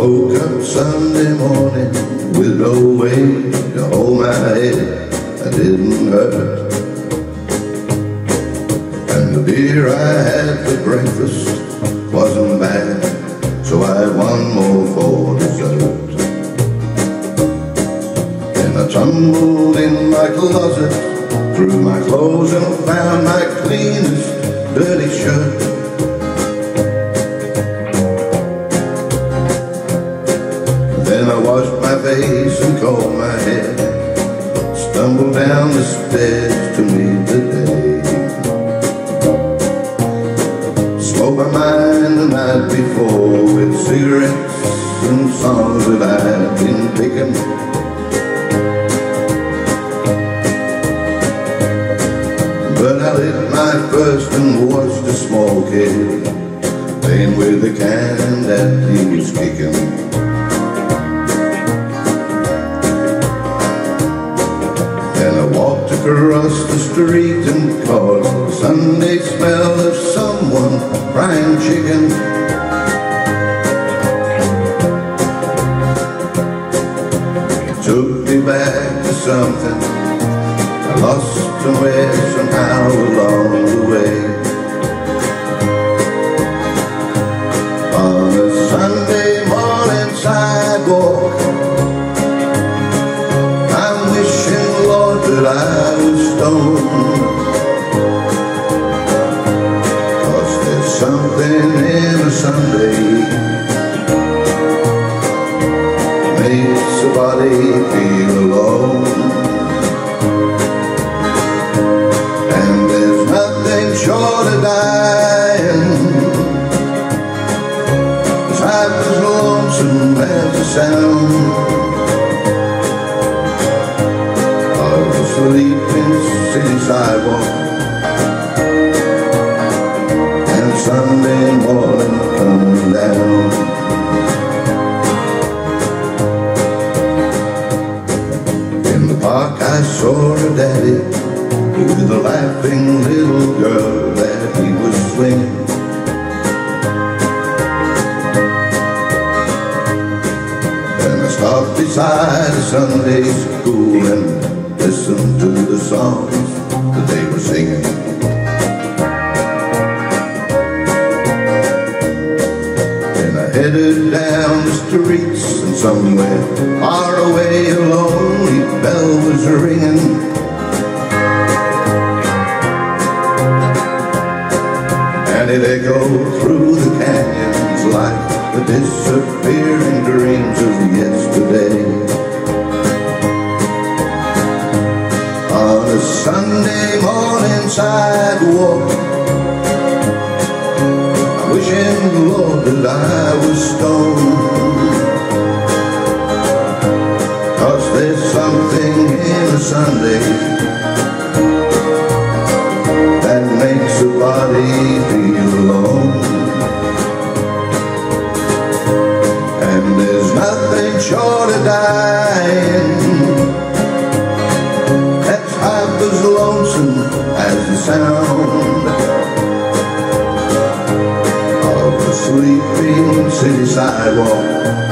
woke up Sunday morning with no way to hold my head. I didn't hurt. And the beer I had for breakfast wasn't bad, so I had one more for dessert. Then I tumbled in my closet, threw my clothes and found my cleanest dirty shirt. Stairs to meet the day Smoked my mind the night before With cigarettes and songs that I'd been picking. But I lit my first and watched a small kid Playing with a can that he was kicking street and the Sunday smell of someone frying chicken. Took me back to something I lost somewhere somehow along the way. On a Sunday morning sidewalk Stoned Cause there's something in a Sunday Makes a body feel alone And there's nothing short of dying As as lonesome as the sound sidewalk And Sunday morning coming down In the park I saw a daddy With a laughing little girl that he was swinging. And I stopped beside a Sunday school and listen to the songs that they were singing. And I headed down the streets and somewhere far away a lonely bell was ringing. And it echoed through the canyons like the disappearing dreams of yesterday. Sidewalk. Wishing the Lord that I was stoned. Cause there's something in a Sunday sleeping city sidewalk